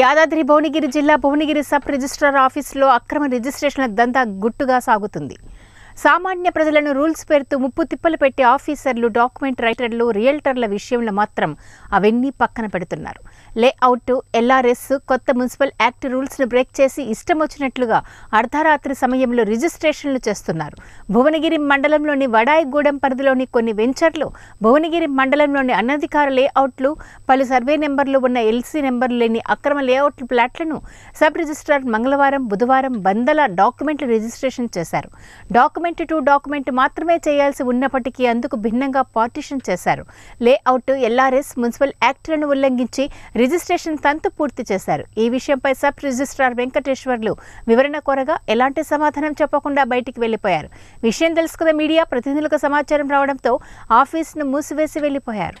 యాదాద్రి భువనగిరి జిల్లా Bhuvanagiri sub registrar ఆఫీసులో అక్రమ రిజిస్ట్రేషన్ల దందా గుట్టుగా సాగుతుంది. సామాన్య ప్రజలను రూల్స్ పేరుతో ముప్పు తిప్పలు పెట్టే ఆఫీసర్లు డాక్యుమెంట్ రైటర్లు రియల్టర్ల విషయంలో మాత్రం అవన్నీ పక్కన పెడుతున్నారు. లేఅవుట్ ఎల్ఆర్ఎస్ కొత్త మున్సిపల్ యాక్ట్ రూల్స్ను బ్రేక్ చేసి ఇష్టం వచ్చినట్లుగా అర్ధరాత్రి సమయంలో రిజిస్ట్రేషన్లు చేస్తున్నారు. భువనగిరి మండలంలోని వడాయిగూడెం పరిధిలోని కొన్ని వెంచర్లు భువనగిరి మండలంలోని అనధికార లేఅవుట్లు పలు సర్వే నెంబర్లు ఉన్న ఎల్సీ నెంబర్లు లేని అక్రమ లేఅవుట్ ప్లాట్లను సబ్ రిజిస్ట్రార్ మంగళవారం బుధవారం వందల డాక్యుమెంట్లు రిజిస్ట్రేషన్ చేశారు. డాక్యుమెంట్ టు డాక్యుమెంట్ మాత్రమే చేయాల్సి ఉన్నప్పటికీ అందుకు భిన్నంగా పార్టిషన్ చేశారు. లేఅవుట్ ఎల్ఆర్ఎస్ మున్సిపల్ యాక్ట్లను ఉల్లంఘించి రిజిస్ట్రేషన్ తంతు పూర్తి చేశారు. ఈ విషయంపై సబ్ రిజిస్ట్రార్ వెంకటేశ్వర్లు వివరణ కోరగా ఎలాంటి సమాధానం చెప్పకుండా బయటికి వెళ్ళిపోయారు విషయం తెలుసుకున్న మీడియా ప్రతినిధులకు సమాచారం రావడంతో ఆఫీసును మూసివేసి వెళ్ళిపోయారు